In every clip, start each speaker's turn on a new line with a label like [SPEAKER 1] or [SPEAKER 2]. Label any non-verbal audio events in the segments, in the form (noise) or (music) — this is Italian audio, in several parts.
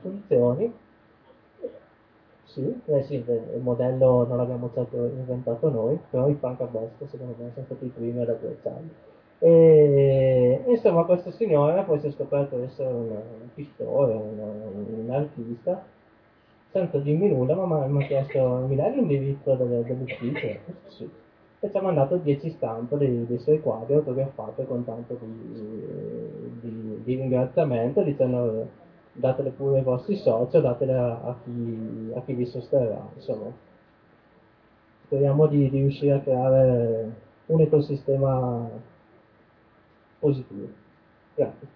[SPEAKER 1] funzioni. Sì, eh sì, il modello non l'abbiamo certo inventato noi, però i Franca Bosco secondo me sono stati i primi ad apprezzarlo. E insomma questo signore poi si è scoperto essere un, un pittore, un, un artista, senza dirmi nulla, ma mi ha chiesto mi dai l'indirizzo dell'ufficio? Sì. E ci ha mandato 10 stampe dei, dei suoi quadri autografate con tanto di, di, di ringraziamento dicendo datele pure ai vostri social, datele a, chi, a chi, vi sosterrà, insomma. Speriamo di, di riuscire a creare un ecosistema positivo. Grazie.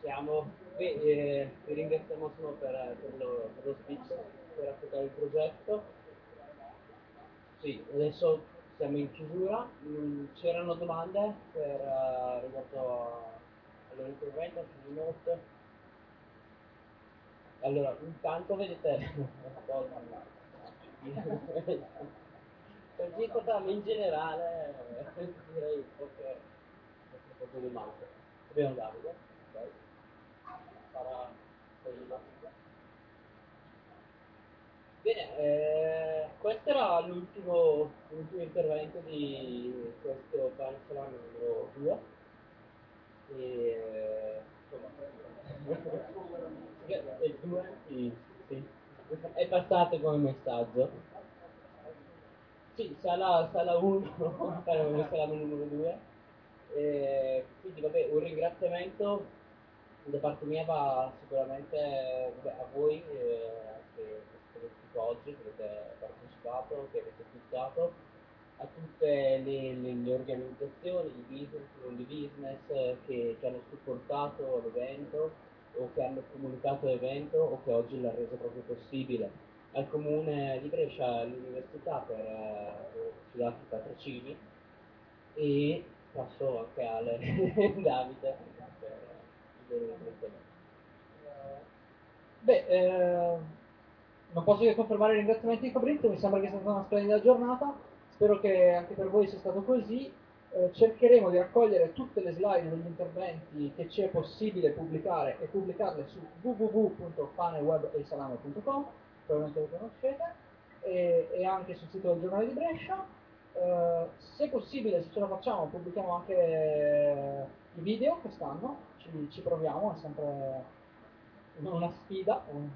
[SPEAKER 2] Siamo, beh, eh, vi ringraziamo per, per, lo, per lo speech, per affrontare il progetto. Sì, adesso siamo in chiusura. Mm, c'erano domande per, uh, riguardo all'intervento sul note? Allora, intanto vedete (laughs) (laughs) per Gitodam in generale (laughs) direi poche, poche domande. Abbiamo Davide, ok? Poi Bene, eh, questo era l'ultimo, intervento di questo Peninsula numero 2. E, insomma, il 2 sì, sì, è passato come messaggio. Sì, sala, sala 1, sala numero 2. E, quindi vabbè, un ringraziamento da parte mia va sicuramente vabbè, a voi. Eh, che, oggi che avete partecipato, che avete fissato, a tutte le, le, le organizzazioni di business, non di business che, che hanno supportato l'evento o che hanno comunicato l'evento o che oggi l'ha reso proprio possibile. Al comune di Brescia, all'università per eh, i patrocini e passo anche a (laughs) Davide per il ringraziamento.
[SPEAKER 3] Beh, eh non posso che confermare i ringraziamenti di Fabrizio, mi sembra che sia stata una splendida giornata, spero che anche per voi sia stato così. Eh, cercheremo di raccogliere tutte le slide degli interventi che ci è possibile pubblicare e pubblicarle su www.panewebesalame.com, probabilmente lo conoscete, e, e, anche sul sito del giornale di Brescia. Eh, se possibile, se ce la facciamo, pubblichiamo anche eh, i video quest'anno, ci, ci proviamo, è sempre una sfida, una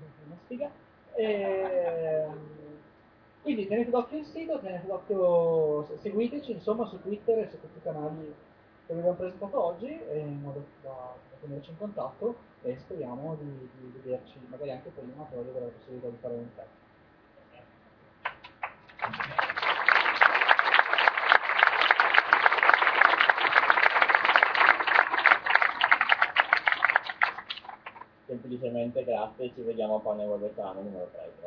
[SPEAKER 3] sfiga. E, quindi tenete d'occhio il sito, tenete d'occhio, seguiteci insomma su Twitter e su tutti i canali che vi abbiamo presentato oggi in modo da, da tenerci in contatto e speriamo di, di vederci magari anche prima per avere la possibilità di fare un test.
[SPEAKER 2] Semplicemente grazie ci vediamo a Pane Web numero 3.